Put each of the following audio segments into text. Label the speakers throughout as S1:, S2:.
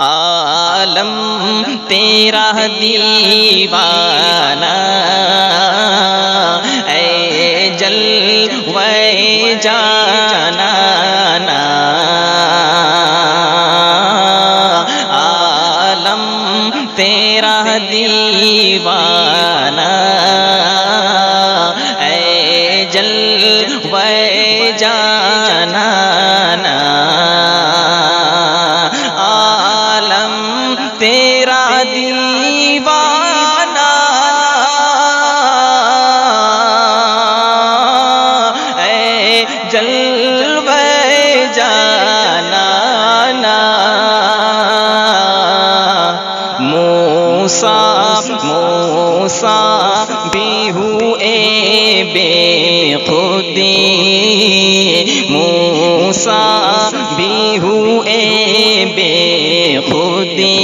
S1: आलम तेरा दीवाना। मूसा भी हुए बेखुदी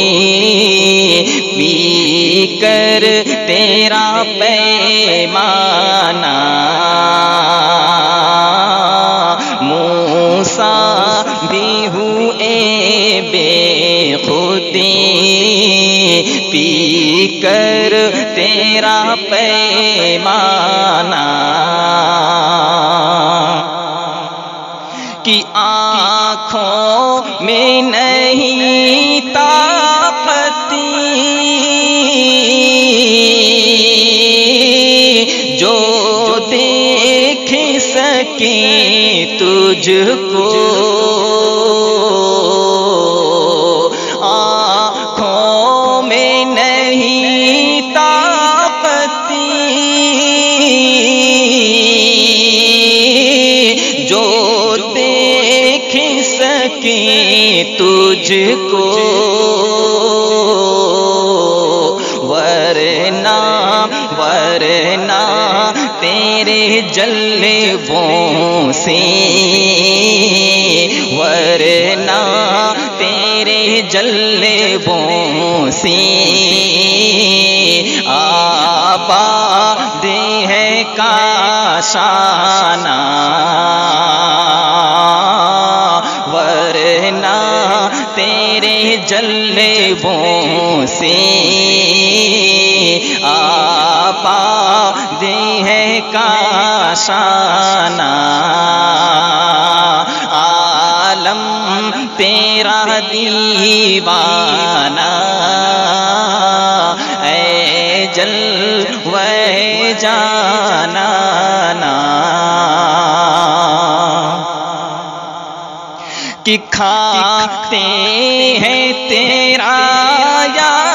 S1: पी कर तेरा पैमाना। मूसा भी हुए बेखुदी पी कर तेरा पैमाना। कि आँखों में नहीं ताकती जो देख सके तुझको। तुझको वरना वरना तेरे जलवों से वरना तेरे जलवों से आबाद है काशाना। जलवों से। आपा दे है काशाना। आलम तेरा दीवाना कि खाते हैं तेरा यार।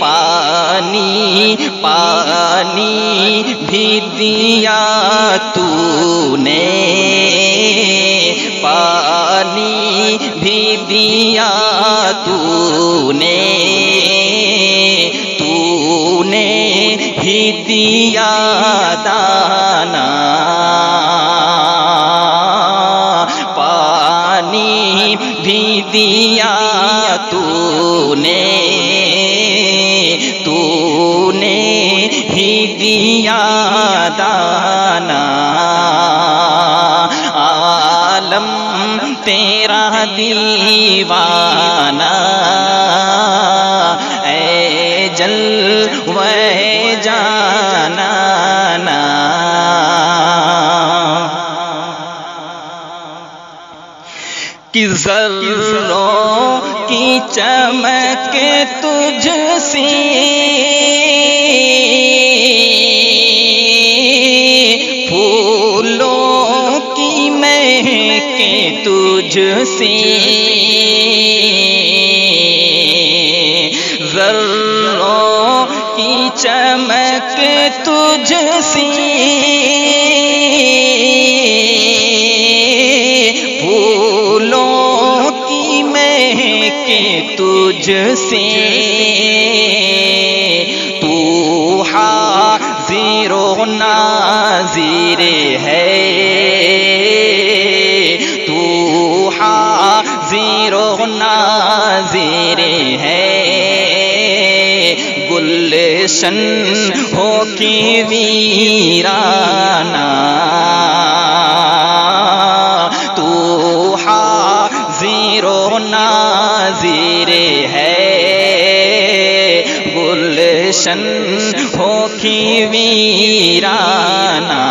S1: पानी पानी भी दिया तूने। पानी भी दिया तूने। तूने ही दिया दाना। पानी भी दिया दिया दाना आलम तेरा दीवाना। ए जल वह जाना ना। कि की चमक तुझसे फूलों की महक तुझसे। जर्रों की चमक तुझसे। फूलों की के तुझसे। नाजिर है। तू हाजिरो नाजिर है। गुलशन हो की वीराना हो की वीराना